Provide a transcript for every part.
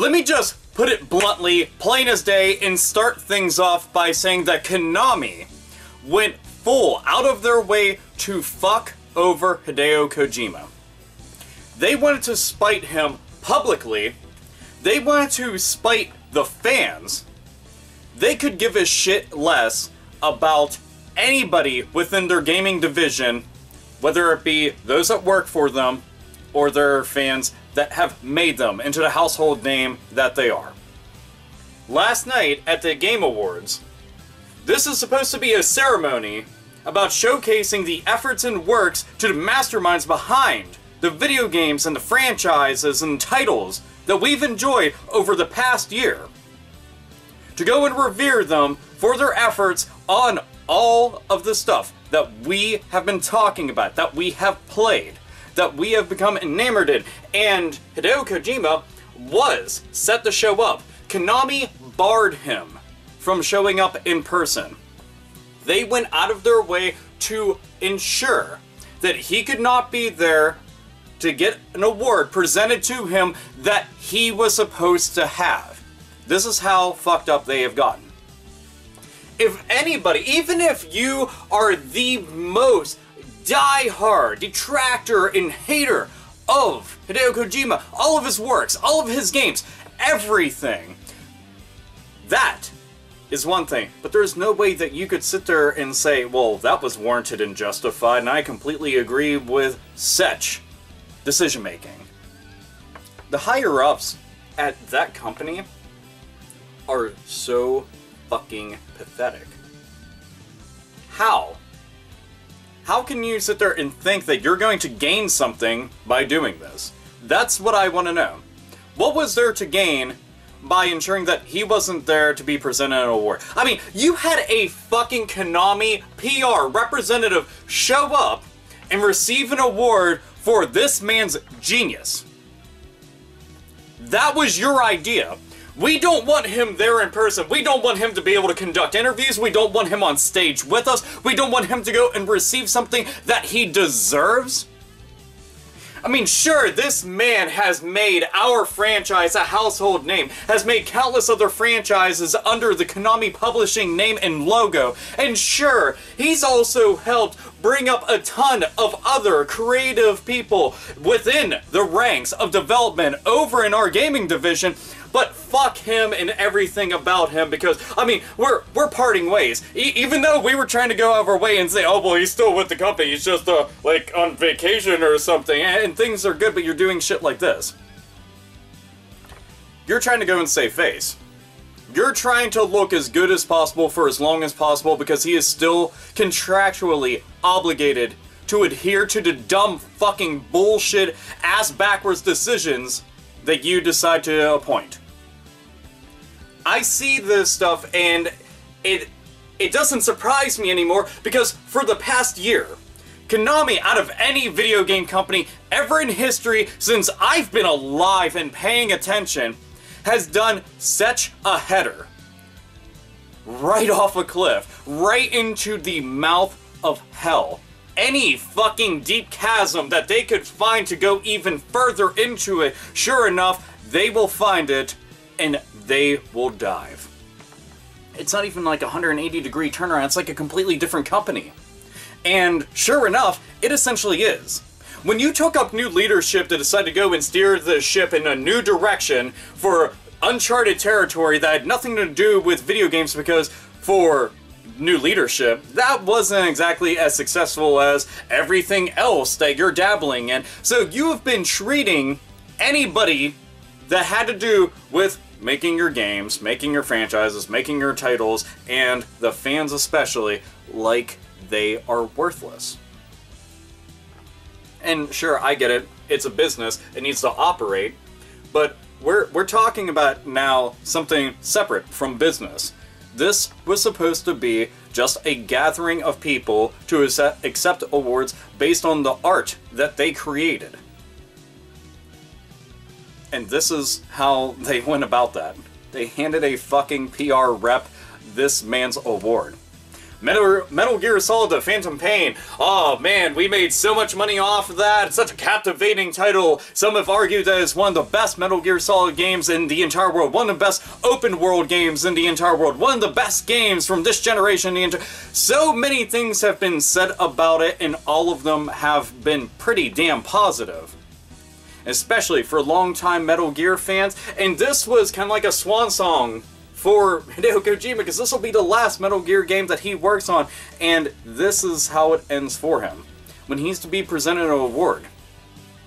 Let me just put it bluntly, plain as day, and start things off by saying that Konami went full out of their way to fuck over Hideo Kojima. They wanted to spite him publicly. They wanted to spite the fans. They could give a shit less about anybody within their gaming division, whether it be those that work for them or their fans that have made them into the household name that they are. Last night at the Game Awards, this is supposed to be a ceremony about showcasing the efforts and works to the masterminds behind the video games and the franchises and titles that we've enjoyed over the past year. To go and revere them for their efforts on all of the stuff that we have been talking about, that we have played, that we have become enamored in. And Hideo Kojima was set to show up. Konami barred him from showing up in person. They went out of their way to ensure that he could not be there to get an award presented to him that he was supposed to have. This is how fucked up they have gotten. If anybody, even if you are the most die-hard detractor and hater of Hideo Kojima, all of his works, all of his games, everything, that is one thing, but there's no way that you could sit there and say, well, that was warranted and justified, and I completely agree with such decision making. The higher ups at that company are so fucking pathetic. How? How can you sit there and think that you're going to gain something by doing this? That's what I want to know. What was there to gain by ensuring that he wasn't there to be presented an award? I mean, you had a fucking Konami PR representative show up and receive an award for this man's genius. That was your idea. We don't want him there in person. We don't want him to be able to conduct interviews. We don't want him on stage with us. We don't want him to go and receive something that he deserves. I mean, sure, this man has made our franchise a household name, has made countless other franchises under the Konami Publishing name and logo, and sure, he's also helped bring up a ton of other creative people within the ranks of development over in our gaming division but fuck him and everything about him because I mean we're we're parting ways. E even though we were trying to go out of our way and say, oh well, he's still with the company. He's just uh like on vacation or something, and things are good, but you're doing shit like this. You're trying to go and save face. You're trying to look as good as possible for as long as possible because he is still contractually obligated to adhere to the dumb fucking bullshit ass backwards decisions that you decide to appoint. I see this stuff and it it doesn't surprise me anymore because for the past year, Konami, out of any video game company ever in history since I've been alive and paying attention, has done such a header. Right off a cliff, right into the mouth of hell. Any fucking deep chasm that they could find to go even further into it, sure enough, they will find it and they will dive. It's not even like a 180 degree turnaround, it's like a completely different company. And sure enough, it essentially is. When you took up new leadership to decide to go and steer the ship in a new direction for uncharted territory that had nothing to do with video games because for new leadership, that wasn't exactly as successful as everything else that you're dabbling in. So you have been treating anybody that had to do with making your games, making your franchises, making your titles, and the fans especially, like they are worthless. And sure, I get it. It's a business. It needs to operate. But we're, we're talking about now something separate from business. This was supposed to be just a gathering of people to accept awards based on the art that they created. And this is how they went about that. They handed a fucking PR rep this man's award. Metal, Metal Gear Solid The Phantom Pain. Oh man, we made so much money off of that. It's such a captivating title. Some have argued that it's one of the best Metal Gear Solid games in the entire world. One of the best open world games in the entire world. One of the best games from this generation. The. So many things have been said about it, and all of them have been pretty damn positive especially for longtime Metal Gear fans. And this was kind of like a swan song for Hideo Kojima because this will be the last Metal Gear game that he works on, and this is how it ends for him when he's to be presented an award.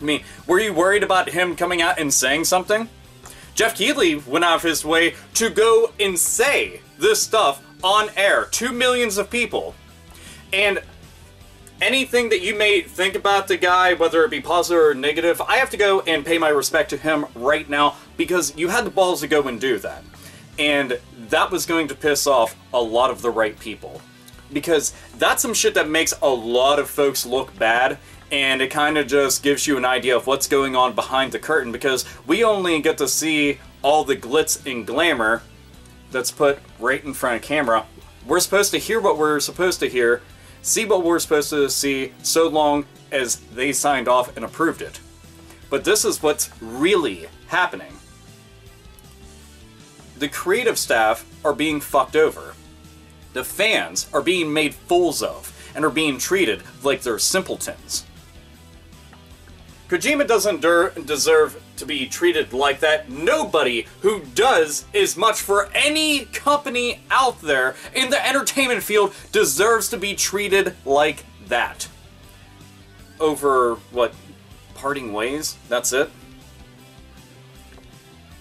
I mean, were you worried about him coming out and saying something? Geoff Keighley went out of his way to go and say this stuff on air to millions of people. And anything that you may think about the guy, whether it be positive or negative, I have to go and pay my respect to him right now because you had the balls to go and do that. And that was going to piss off a lot of the right people. Because that's some shit that makes a lot of folks look bad, and it kind of just gives you an idea of what's going on behind the curtain, because we only get to see all the glitz and glamour that's put right in front of camera. We're supposed to hear what we're supposed to hear, see what we're supposed to see, so long as they signed off and approved it. But this is what's really happening the creative staff are being fucked over. The fans are being made fools of and are being treated like they're simpletons. Kojima doesn't deserve to be treated like that. Nobody who does as much for any company out there in the entertainment field deserves to be treated like that. Over, what, parting ways? That's it?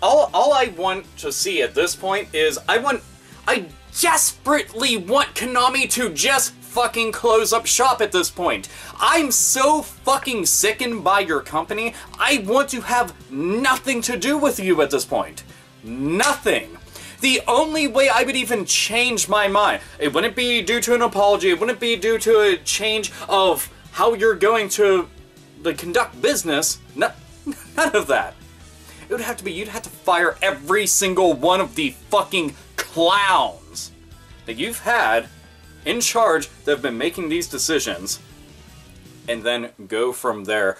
All, all I want to see at this point is I want, I desperately want Konami to just fucking close up shop at this point. I'm so fucking sickened by your company, I want to have nothing to do with you at this point. Nothing. The only way I would even change my mind, it wouldn't be due to an apology, it wouldn't be due to a change of how you're going to like, conduct business, no, none of that. It would have to be, you'd have to fire every single one of the fucking clowns that you've had in charge that have been making these decisions, and then go from there,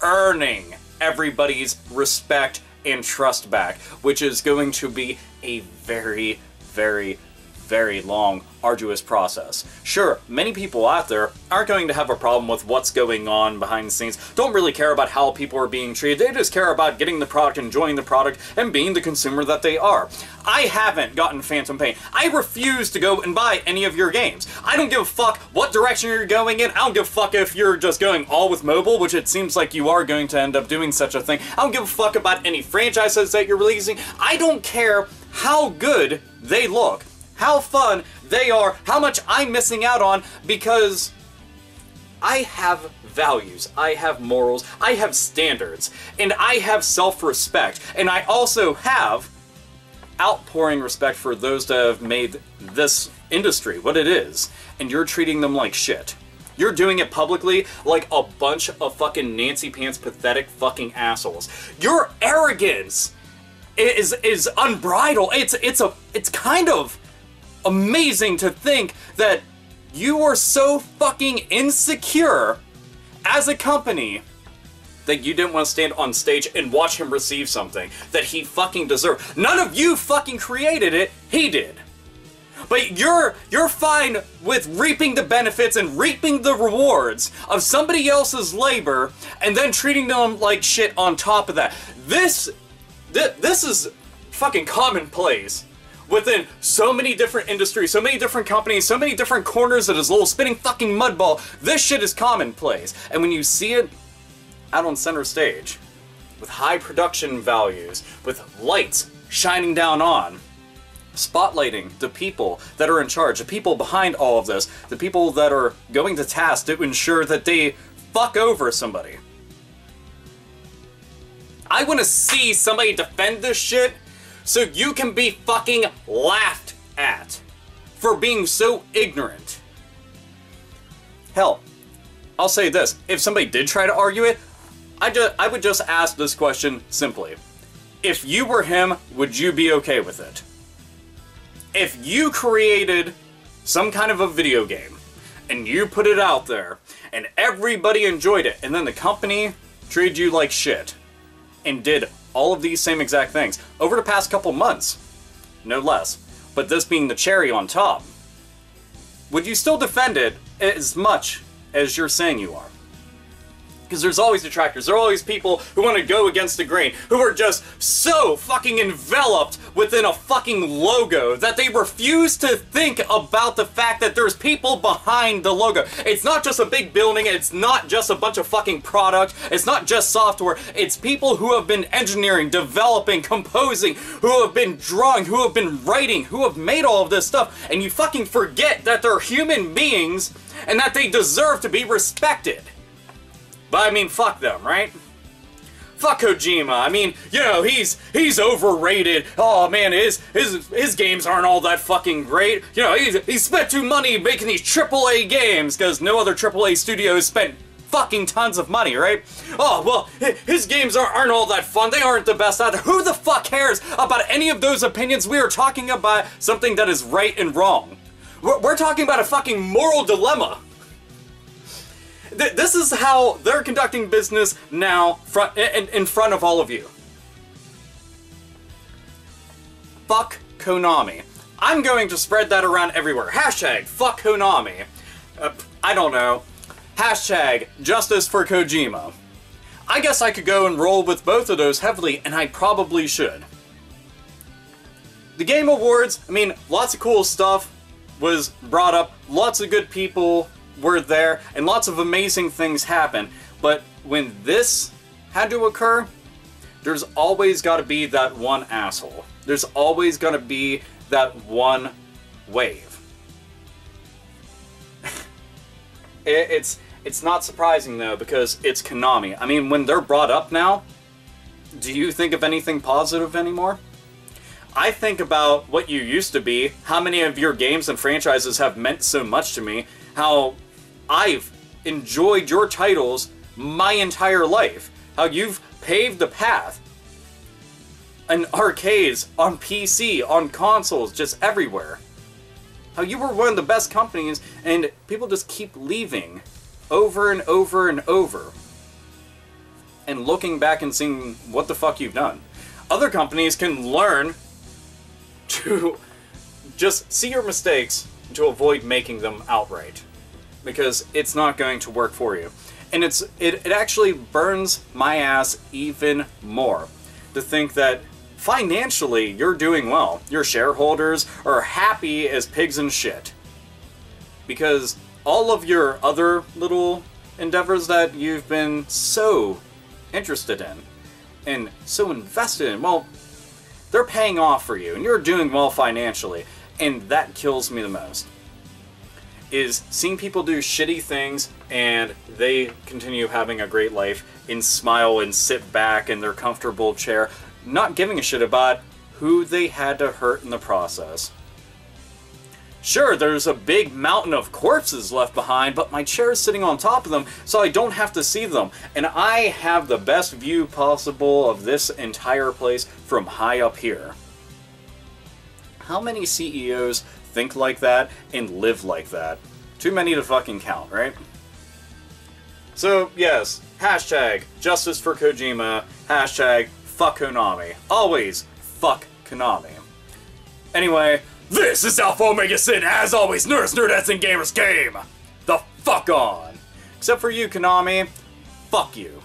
earning everybody's respect and trust back, which is going to be a very, very, very long, arduous process. Sure, many people out there aren't going to have a problem with what's going on behind the scenes, don't really care about how people are being treated, they just care about getting the product, enjoying the product, and being the consumer that they are. I haven't gotten Phantom Pain. I refuse to go and buy any of your games. I don't give a fuck what direction you're going in, I don't give a fuck if you're just going all with mobile, which it seems like you are going to end up doing such a thing. I don't give a fuck about any franchises that you're releasing. I don't care how good they look how fun they are, how much I'm missing out on because I have values, I have morals, I have standards, and I have self-respect, and I also have outpouring respect for those that have made this industry what it is, and you're treating them like shit. You're doing it publicly like a bunch of fucking Nancy Pants pathetic fucking assholes. Your arrogance is is unbridled. It's it's a it's kind of amazing to think that you were so fucking insecure as a company that you didn't want to stand on stage and watch him receive something that he fucking deserved. None of you fucking created it, he did. But you're you're fine with reaping the benefits and reaping the rewards of somebody else's labor and then treating them like shit on top of that. This th this is fucking commonplace within so many different industries, so many different companies, so many different corners of this little spinning fucking mudball. This shit is commonplace. And when you see it out on center stage, with high production values, with lights shining down on, spotlighting the people that are in charge, the people behind all of this, the people that are going to task to ensure that they fuck over somebody. I want to see somebody defend this shit so you can be fucking laughed at for being so ignorant. Hell, I'll say this, if somebody did try to argue it, I, just, I would just ask this question simply. If you were him, would you be okay with it? If you created some kind of a video game and you put it out there and everybody enjoyed it and then the company treated you like shit and did all of these same exact things over the past couple months, no less. But this being the cherry on top, would you still defend it as much as you're saying you are? Because there's always detractors. There are always people who want to go against the grain, who are just so fucking enveloped within a fucking logo that they refuse to think about the fact that there's people behind the logo. It's not just a big building, it's not just a bunch of fucking product, it's not just software, it's people who have been engineering, developing, composing, who have been drawing, who have been writing, who have made all of this stuff, and you fucking forget that they're human beings and that they deserve to be respected. But I mean, fuck them, right? Fuck Kojima. I mean, you know, he's he's overrated. Oh man, his his his games aren't all that fucking great. You know, he's he spent too money making these AAA games because no other AAA studio spent fucking tons of money, right? Oh well, his games aren't, all that fun. They aren't the best out there. Who the fuck cares about any of those opinions? We are talking about something that is right and wrong. We're, we're talking about a fucking moral dilemma th this is how they're conducting business now front, in, in front of all of you. Fuck Konami. I'm going to spread that around everywhere. Hashtag fuck Konami. Uh, I don't know. Hashtag justice for Kojima. I guess I could go and roll with both of those heavily, and I probably should. The Game Awards, I mean, lots of cool stuff was brought up, lots of good people were there, and lots of amazing things happen. But when this had to occur, there's always got to be that one asshole. There's always going to be that one wave. it, it's it's not surprising though because it's Konami. I mean, when they're brought up now, do you think of anything positive anymore? I think about what you used to be, how many of your games and franchises have meant so much to me, how I've enjoyed your titles my entire life. How you've paved the path in arcades, on PC, on consoles, just everywhere. How you were one of the best companies and people just keep leaving over and over and over. And looking back and seeing what the fuck you've done. Other companies can learn to just see your mistakes to avoid making them outright because it's not going to work for you. And it's it, it actually burns my ass even more to think that financially you're doing well. Your shareholders are happy as pigs in shit. Because all of your other little endeavors that you've been so interested in and so invested in, well, they're paying off for you and you're doing well financially. And that kills me the most is seeing people do shitty things and they continue having a great life and smile and sit back in their comfortable chair, not giving a shit about who they had to hurt in the process. Sure, there's a big mountain of corpses left behind, but my chair is sitting on top of them, so I don't have to see them. And I have the best view possible of this entire place from high up here. How many CEOs think like that and live like that. Too many to fucking count, right? So, yes, hashtag justice for Kojima, hashtag fuck Konami. Always fuck Konami. Anyway, this is Alpha Omega Sin, as always, Nerds, Nerdettes, and Gamers Game! The fuck on! Except for you, Konami, fuck you.